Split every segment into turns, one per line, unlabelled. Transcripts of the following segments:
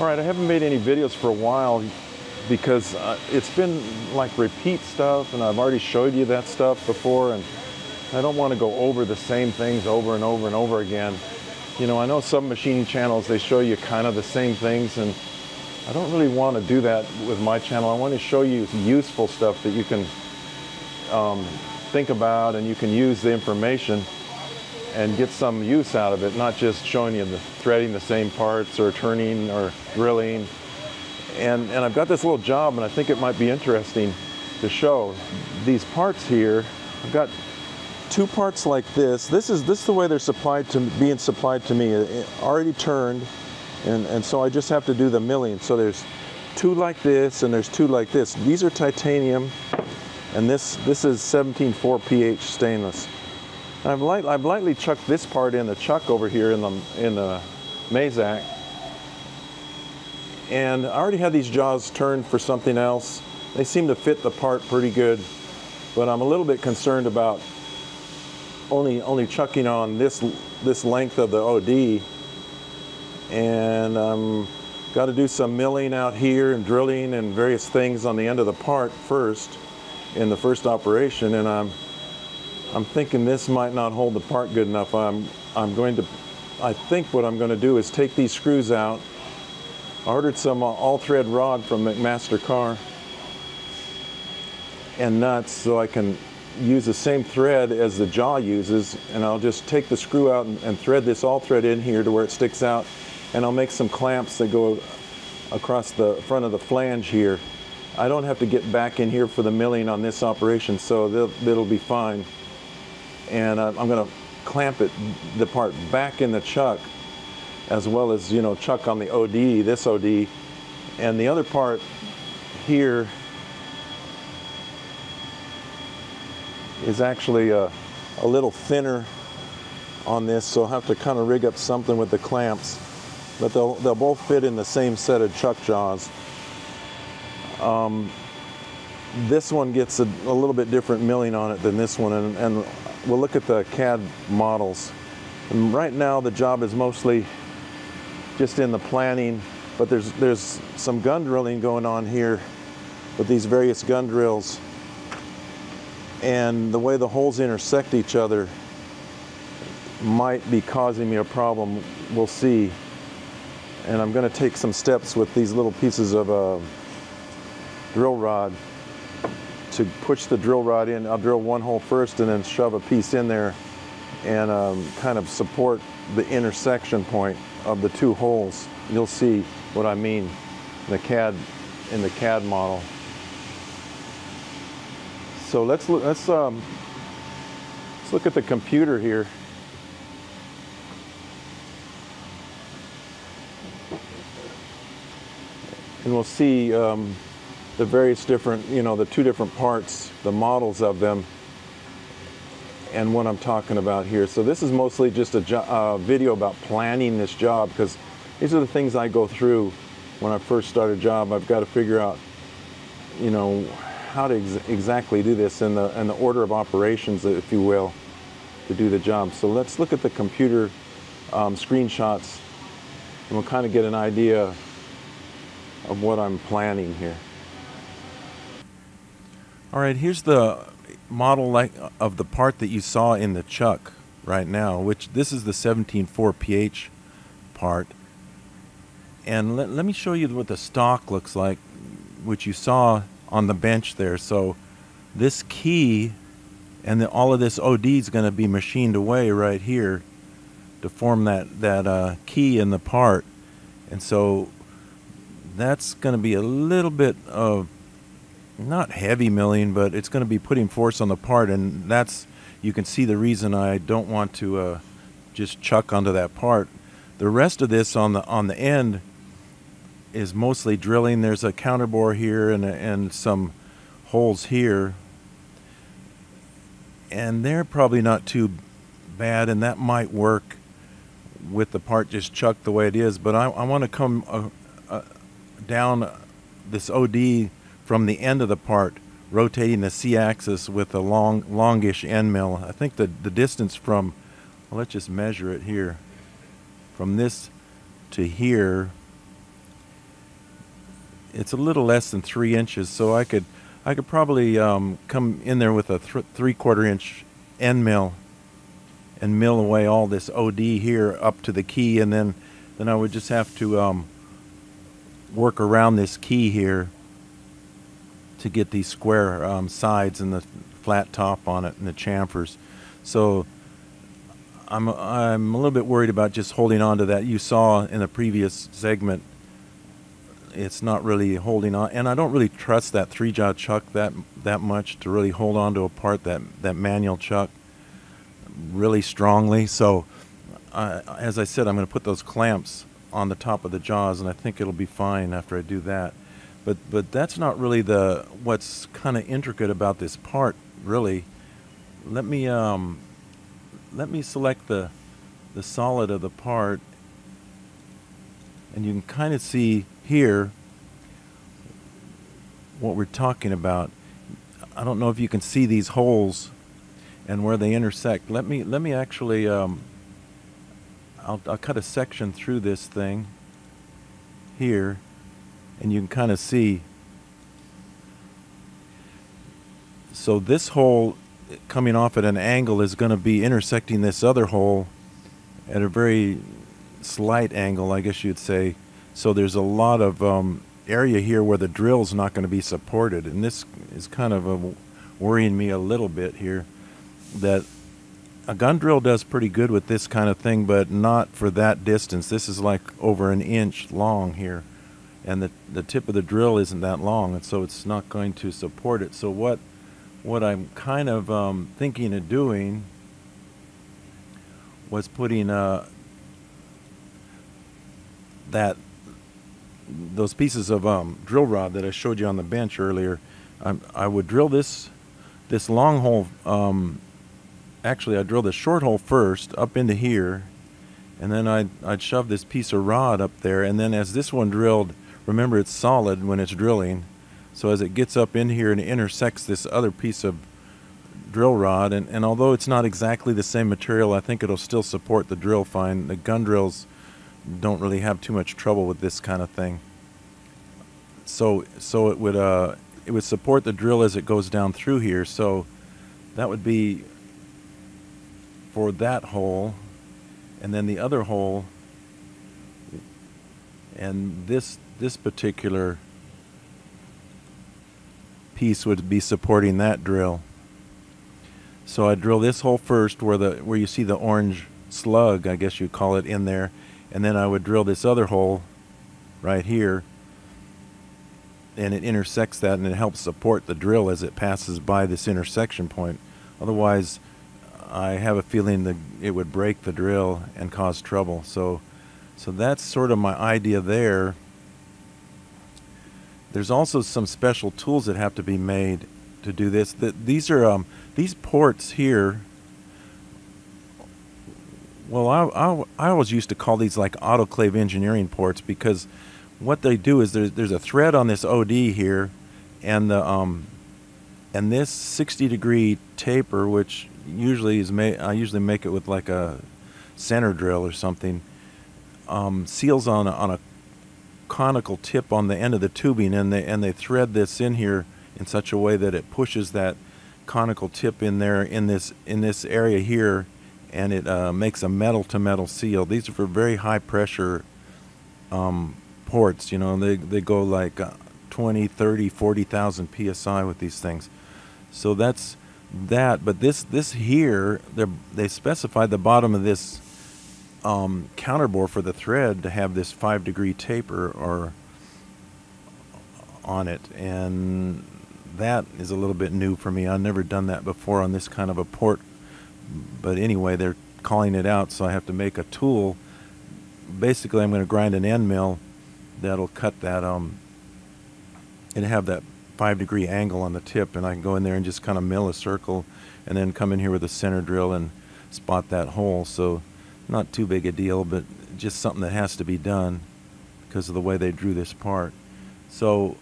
All right, I haven't made any videos for a while because uh, it's been like repeat stuff and I've already showed you that stuff before and I don't want to go over the same things over and over and over again. You know, I know some machining channels, they show you kind of the same things and I don't really want to do that with my channel. I want to show you useful stuff that you can um, think about and you can use the information and get some use out of it, not just showing you the threading the same parts or turning or drilling. And, and I've got this little job and I think it might be interesting to show. These parts here, I've got two parts like this. This is, this is the way they're supplied to, being supplied to me, uh, already turned. And, and so I just have to do the milling. So there's two like this and there's two like this. These are titanium and this, this is 17.4 pH stainless. I've, light, I've lightly chucked this part in the chuck over here in the, in the Mazak. And I already had these jaws turned for something else. They seem to fit the part pretty good, but I'm a little bit concerned about only, only chucking on this, this length of the OD. And um, I'm got to do some milling out here and drilling and various things on the end of the part first in the first operation. And I'm I'm thinking this might not hold the part good enough. I'm, I'm going to, I think what I'm going to do is take these screws out. I ordered some uh, all-thread rod from McMaster-Carr and nuts so I can use the same thread as the jaw uses and I'll just take the screw out and, and thread this all thread in here to where it sticks out and I'll make some clamps that go across the front of the flange here. I don't have to get back in here for the milling on this operation so it'll be fine and uh, I'm going to clamp it, the part back in the chuck, as well as, you know, chuck on the OD, this OD, and the other part here is actually a, a little thinner on this, so I'll have to kind of rig up something with the clamps, but they'll, they'll both fit in the same set of chuck jaws. Um, this one gets a, a, little bit different milling on it than this one, and, and we'll look at the CAD models. And right now the job is mostly just in the planning, but there's, there's some gun drilling going on here with these various gun drills. And the way the holes intersect each other might be causing me a problem. We'll see. And I'm going to take some steps with these little pieces of uh, drill rod to push the drill rod in. I'll drill one hole first and then shove a piece in there and um, kind of support the intersection point of the two holes. You'll see what I mean in the CAD, in the CAD model. So let's look, let's, um, let's look at the computer here. And we'll see um, the various different, you know, the two different parts, the models of them, and what I'm talking about here. So this is mostly just a uh, video about planning this job because these are the things I go through when I first start a job. I've got to figure out, you know, how to ex exactly do this in the, in the order of operations, if you will, to do the job. So let's look at the computer um, screenshots and we'll kind of get an idea of what I'm planning here. All right, here's the model like of the part that you saw in the chuck right now, which this is the 17.4 pH part. And let, let me show you what the stock looks like, which you saw on the bench there. So this key and the, all of this OD is going to be machined away right here to form that, that uh, key in the part. And so that's going to be a little bit of not heavy milling, but it's going to be putting force on the part, and that's you can see the reason I don't want to uh, just chuck onto that part. The rest of this on the on the end is mostly drilling. There's a counterbore here and and some holes here, and they're probably not too bad, and that might work with the part just chucked the way it is. But I, I want to come uh, uh, down this OD from the end of the part, rotating the C-axis with a long, longish end mill. I think the, the distance from, well, let's just measure it here, from this to here it's a little less than three inches, so I could I could probably um, come in there with a th- three quarter inch end mill and mill away all this OD here up to the key, and then then I would just have to um, work around this key here to get these square um, sides and the flat top on it and the chamfers. So I'm I'm a little bit worried about just holding on to that. You saw in the previous segment, it's not really holding on, and I don't really trust that three jaw chuck that that much to really hold on to a part that that manual chuck really strongly. So, uh, as I said, I'm going to put those clamps on the top of the jaws, and I think it'll be fine after I do that. But but that's not really the what's kind of intricate about this part, really. Let me um, let me select the the solid of the part, and you can kind of see here what we're talking about. I don't know if you can see these holes and where they intersect. Let me let me actually um, I'll, I'll cut a section through this thing here, and you can kind of see. So this hole coming off at an angle is going to be intersecting this other hole at a very slight angle, I guess you'd say. So there's a lot of um, area here where the drill's not going to be supported, and this is kind of a, worrying me a little bit here that a gun drill does pretty good with this kind of thing, but not for that distance. This is like over an inch long here, and the the tip of the drill isn't that long, and so it's not going to support it. So what what I'm kind of um, thinking of doing was putting uh, that those pieces of um, drill rod that I showed you on the bench earlier. I, I would drill this this long hole um, actually I drill a short hole first up into here and then I'd, I'd shove this piece of rod up there and then as this one drilled remember it's solid when it's drilling. So as it gets up in here and intersects this other piece of drill rod and, and although it's not exactly the same material I think it'll still support the drill fine. The gun drills don't really have too much trouble with this kind of thing. So so it would uh it would support the drill as it goes down through here. So that would be for that hole and then the other hole and this this particular piece would be supporting that drill so I drill this hole first where the where you see the orange slug I guess you call it in there and then I would drill this other hole right here and it intersects that and it helps support the drill as it passes by this intersection point otherwise I have a feeling that it would break the drill and cause trouble. So, so that's sort of my idea there. There's also some special tools that have to be made to do this. That these are um, these ports here. Well, I, I, I always used to call these like autoclave engineering ports because what they do is there's there's a thread on this OD here, and the um, and this 60 degree taper, which usually is made. I usually make it with like a center drill or something. Um, seals on on a conical tip on the end of the tubing, and they and they thread this in here in such a way that it pushes that conical tip in there in this in this area here, and it uh, makes a metal to metal seal. These are for very high pressure um, ports. You know, they they go like uh, 20, 30, 40,000 psi with these things. So that's that, but this this here they they specified the bottom of this um, counterbore for the thread to have this five degree taper or on it, and that is a little bit new for me. I've never done that before on this kind of a port, but anyway, they're calling it out, so I have to make a tool. Basically, I'm going to grind an end mill that'll cut that um and have that five degree angle on the tip and I can go in there and just kind of mill a circle and then come in here with a center drill and spot that hole. So not too big a deal, but just something that has to be done because of the way they drew this part. So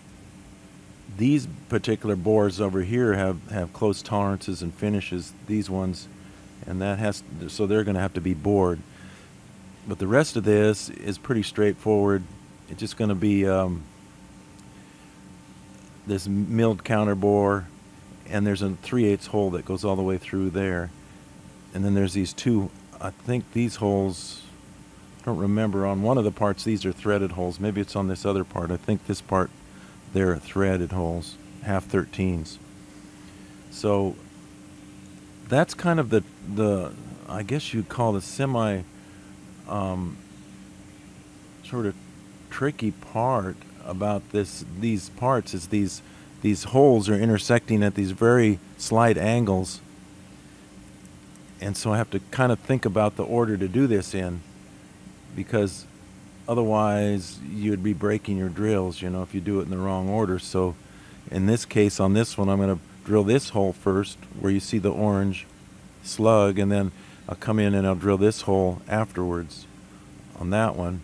these particular bores over here have, have close tolerances and finishes, these ones, and that has, to, so they're going to have to be bored. But the rest of this is pretty straightforward. It's just going to be um,
this milled counter bore, and there's a 3 8 hole that goes all the way through there. And then there's these two, I think these holes, I don't remember, on one of the parts these are threaded holes. Maybe it's on this other part. I think this part, they're threaded holes, half 13s. So that's kind of the, the I guess you'd call the semi um, sort of tricky part about this these parts is these these holes are intersecting at these very slight angles and so I have to kind of think about the order to do this in because otherwise you'd be breaking your drills you know if you do it in the wrong order so in this case on this one I'm going to drill this hole first where you see the orange slug and then I'll come in and I'll drill this hole afterwards on that one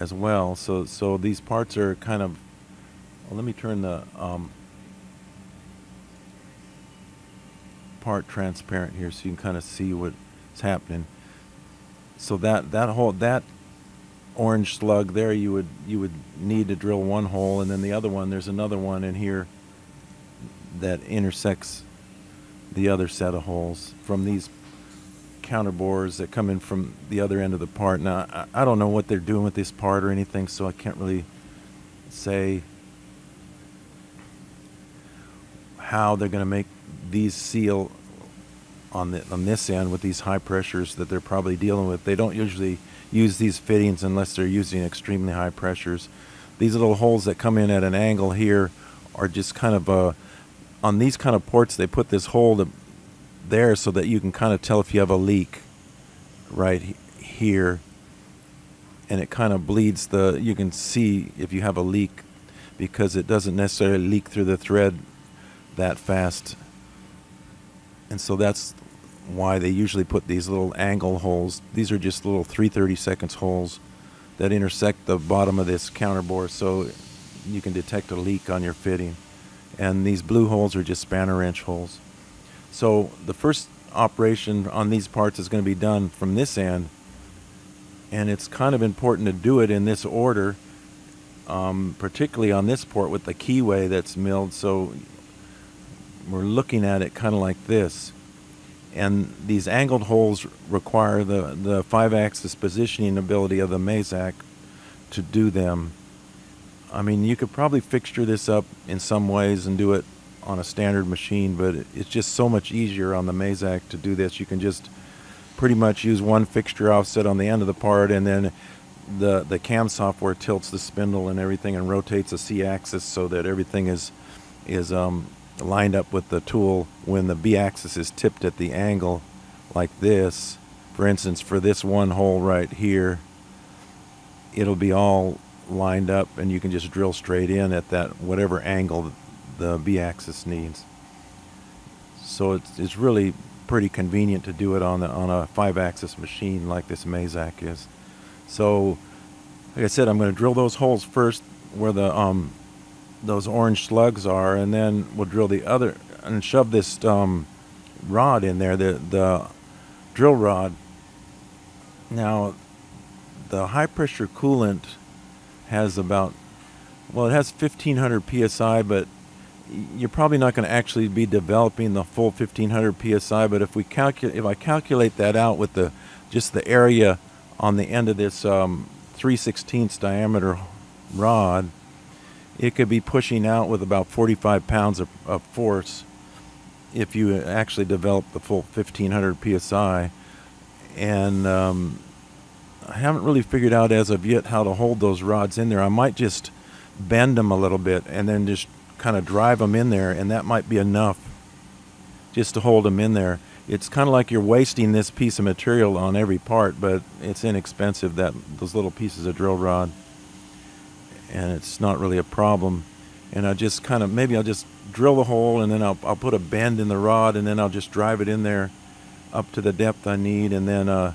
as well. So so these parts are kind of. Well, let me turn the um, part transparent here so you can kind of see what's happening. So that that hole that orange slug there you would you would need to drill one hole and then the other one there's another one in here that intersects the other set of holes from these counter bores that come in from the other end of the part. Now, I, I don't know what they're doing with this part or anything, so I can't really say how they're going to make these seal on the on this end with these high pressures that they're probably dealing with. They don't usually use these fittings unless they're using extremely high pressures. These little holes that come in at an angle here are just kind of a uh, on these kind of ports they put this hole to there so that you can kind of tell if you have a leak right here and it kind of bleeds the you can see if you have a leak because it doesn't necessarily leak through the thread that fast and so that's why they usually put these little angle holes. These are just little 330 seconds holes that intersect the bottom of this counterbore so you can detect a leak on your fitting. And these blue holes are just spanner wrench holes. So the first operation on these parts is going to be done from this end, and it's kind of important to do it in this order, um, particularly on this port with the keyway that's milled. So we're looking at it kind of like this. And these angled holes require the, the five axis positioning ability of the Mazak to do them. I mean, you could probably fixture this up in some ways and do it on a standard machine, but it's just so much easier on the Mazak to do this. You can just pretty much use one fixture offset on the end of the part, and then the the cam software tilts the spindle and everything and rotates the C axis so that everything is is um, lined up with the tool when the B axis is tipped at the angle like this. For instance, for this one hole right here, it'll be all lined up and you can just drill straight in at that whatever angle the B-axis needs. So it's, it's really pretty convenient to do it on, the, on a five-axis machine like this Mazak is. So, like I said, I'm going to drill those holes first where the um, those orange slugs are, and then we'll drill the other and shove this um, rod in there, the the drill rod. Now, the high pressure coolant has about well, it has 1500 psi, but you're probably not going to actually be developing the full 1500 psi but if we calculate if I calculate that out with the just the area on the end of this um, 3 16ths diameter rod it could be pushing out with about 45 pounds of, of force if you actually develop the full 1500 psi and um, I haven't really figured out as of yet how to hold those rods in there. I might just bend them a little bit and then just kind of drive them in there, and that might be enough just to hold them in there. It's kind of like you're wasting this piece of material on every part, but it's inexpensive that those little pieces of drill rod, and it's not really a problem. And I just kind of maybe I'll just drill the hole, and then I'll I'll put a bend in the rod, and then I'll just drive it in there up to the depth I need, and then. Uh,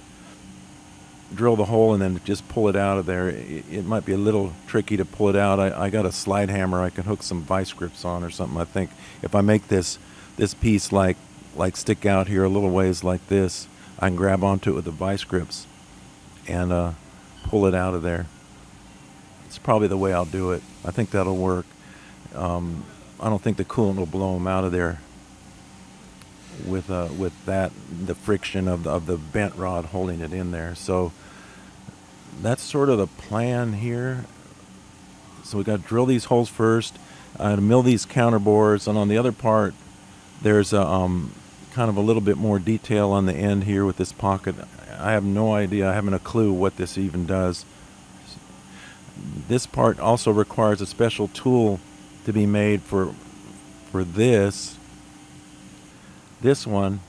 drill the hole and then just pull it out of there. It, it might be a little tricky to pull it out. I, I, got a slide hammer I can hook some vice grips on or something. I think if I make this this piece like like stick out here a little ways like this, I can grab onto it with the vice grips and uh, pull it out of there. It's probably the way I'll do it. I think that'll work. um, I don't think the coolant will blow them out of there with uh, with that the friction of the, of the bent rod holding it in there. So that's sort of the plan here. So we got to drill these holes first, uh, mill these counter bores, and on the other part, there's a um, kind of a little bit more detail on the end here with this pocket. I have no idea. I haven't a clue what this even does. This part also requires a special tool to be made for for this. This one,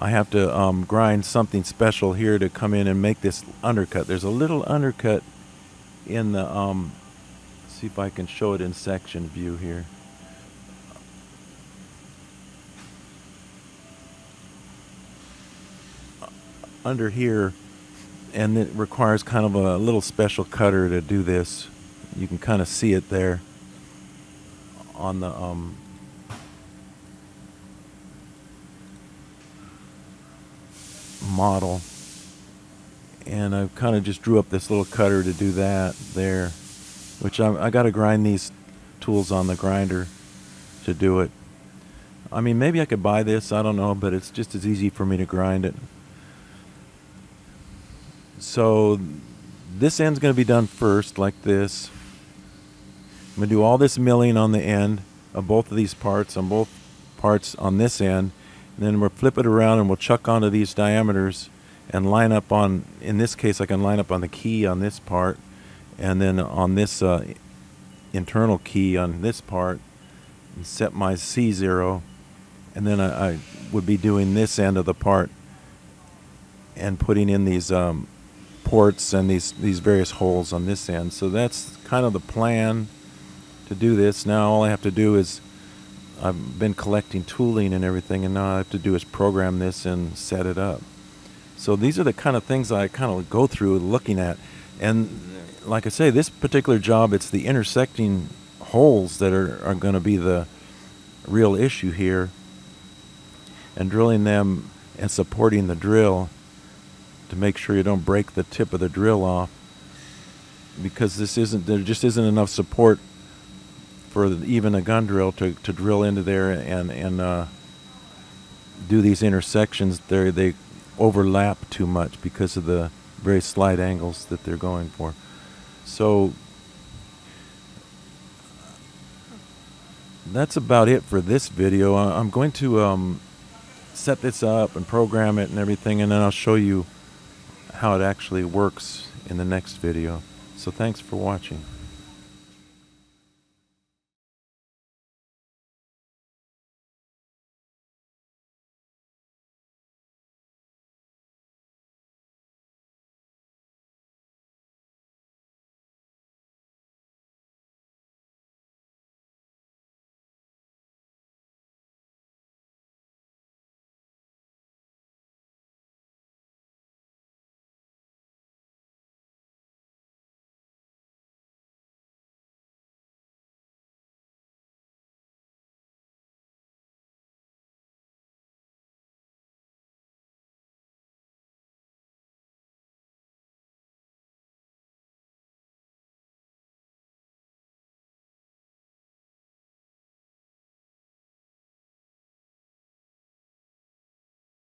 I have to um, grind something special here to come in and make this undercut. There's a little undercut in the, um, see if I can show it in section view here. Under here, and it requires kind of a little special cutter to do this. You can kind of see it there on the um, model. And I kind of just drew up this little cutter to do that there which I, I got to grind these tools on the grinder to do it. I mean maybe I could buy this I don't know but it's just as easy for me to grind it so this end's going to be done first like this. I'm going to do all this milling on the end of both of these parts on both parts on this end. And then we'll flip it around and we'll chuck onto these diameters and line up on, in this case I can line up on the key on this part and then on this uh, internal key on this part and set my C0 and then I, I, would be doing this end of the part and putting in these um, ports and these, these various holes on this end. So that's kind of the plan to do this. Now all I have to do is I've been collecting tooling and everything, and now I have to do is program this and set it up. So these are the kind of things I kind of go through looking at. And like I say, this particular job, it's the intersecting holes that are, are going to be the real issue here. And drilling them and supporting the drill to make sure you don't break the tip of the drill off because this isn't there just isn't enough support for even a gun drill to, to drill into there and and uh, do these intersections. They they overlap too much because of the very slight angles that they're going for. So that's about it for this video. I'm going to um, set this up and program it and everything, and then I'll show you how it actually works in the next video. So thanks for watching.